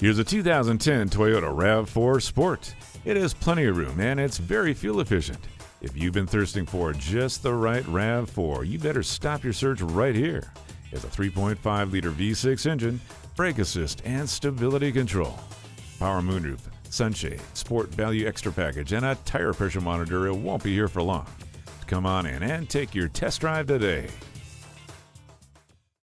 Here's a 2010 Toyota RAV4 Sport. It has plenty of room and it's very fuel efficient. If you've been thirsting for just the right RAV4, you better stop your search right here. It's a 3.5 liter V6 engine, brake assist, and stability control. Power moonroof, sunshade, sport value extra package, and a tire pressure monitor. It won't be here for long. Come on in and take your test drive today.